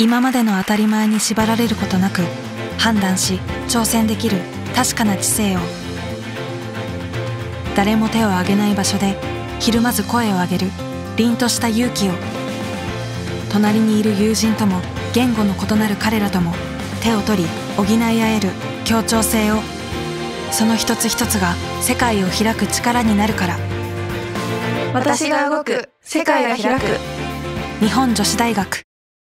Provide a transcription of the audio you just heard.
今までの当たり前に縛られることなく判断し挑戦できる確かな知性を。誰も手を挙げない場所でひるまず声を上げる凛とした勇気を。隣にいる友人とも言語の異なる彼らとも手を取り補い合える協調性を。その一つ一つが世界を開く力になるから。私が動く世界が開く。日本女子大学。